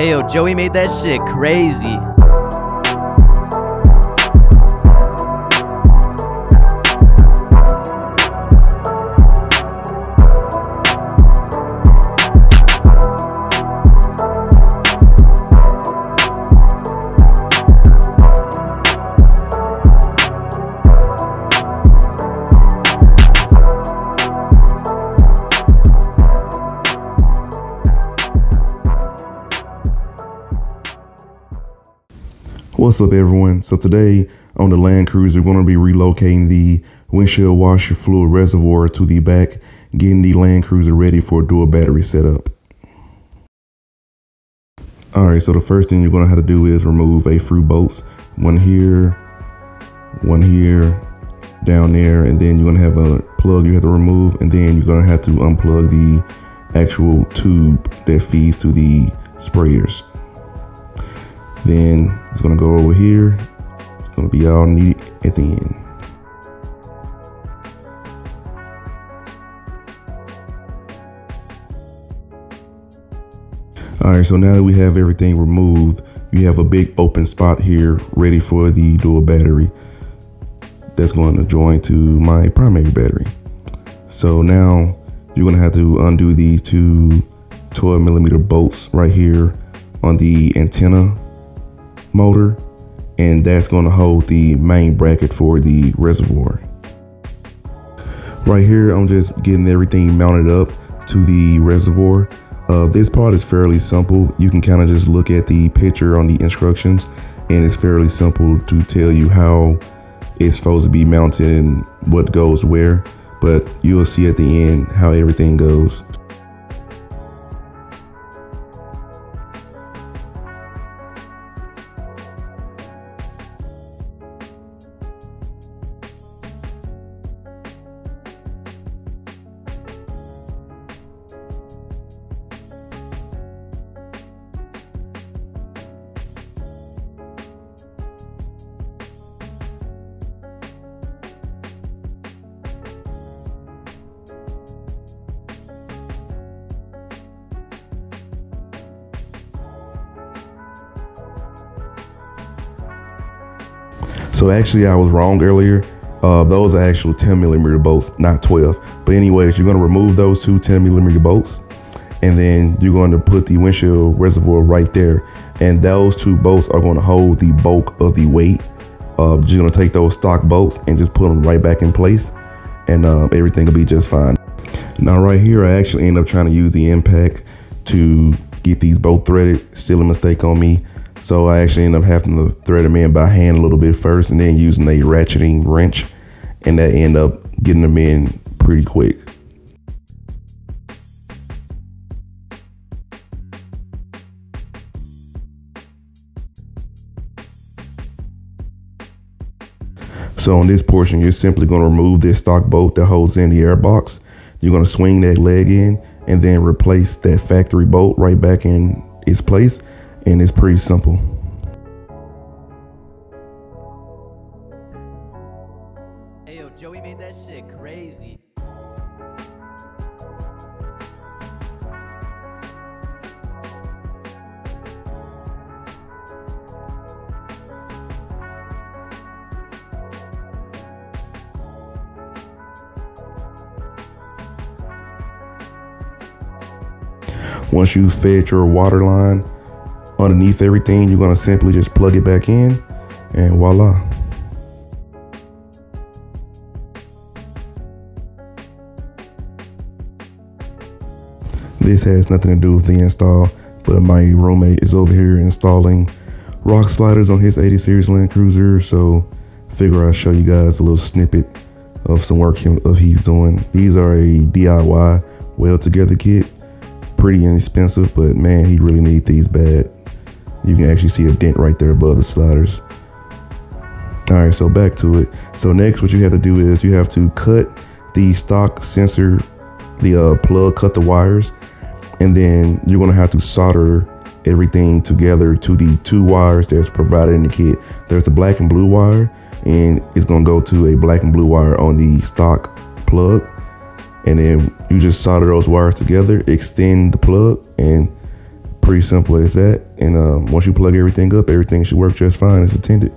Ayo, Joey made that shit crazy. What's up, everyone? So today on the Land Cruiser, we're going to be relocating the windshield washer fluid reservoir to the back, getting the Land Cruiser ready for a dual battery setup. All right, so the first thing you're going to have to do is remove a few bolts, one here, one here, down there, and then you're going to have a plug you have to remove, and then you're going to have to unplug the actual tube that feeds to the sprayers. Then it's gonna go over here. It's gonna be all neat at the end. All right, so now that we have everything removed, you have a big open spot here ready for the dual battery that's going to join to my primary battery. So now you're gonna have to undo these two 12 millimeter bolts right here on the antenna motor and that's going to hold the main bracket for the reservoir. Right here, I'm just getting everything mounted up to the reservoir. Uh, this part is fairly simple. You can kind of just look at the picture on the instructions and it's fairly simple to tell you how it's supposed to be mounted and what goes where, but you'll see at the end how everything goes. So actually, I was wrong earlier. Uh, those are actual 10 millimeter bolts, not 12. But anyways, you're gonna remove those two 10 millimeter bolts, and then you're going to put the windshield reservoir right there. And those two bolts are gonna hold the bulk of the weight. Uh, just gonna take those stock bolts and just put them right back in place, and uh, everything will be just fine. Now right here, I actually end up trying to use the impact to get these both threaded. Still a mistake on me. So I actually end up having to thread them in by hand a little bit first and then using a ratcheting wrench and that end up getting them in pretty quick. So on this portion, you're simply going to remove this stock bolt that holds in the air box. You're going to swing that leg in and then replace that factory bolt right back in its place and it's pretty simple. Ayo, Joey made that shit crazy. Once you fed your water line underneath everything, you're gonna simply just plug it back in and voila. This has nothing to do with the install, but my roommate is over here installing rock sliders on his 80 series Land Cruiser. So figure I'll show you guys a little snippet of some work him, of he's doing. These are a DIY weld together kit. Pretty inexpensive, but man, he really need these bad. You can actually see a dent right there above the sliders. All right, so back to it. So next, what you have to do is you have to cut the stock sensor, the uh, plug, cut the wires, and then you're gonna have to solder everything together to the two wires that's provided in the kit. There's a black and blue wire, and it's gonna go to a black and blue wire on the stock plug. And then you just solder those wires together, extend the plug, and pretty simple as that. And um, once you plug everything up, everything should work just fine as intended.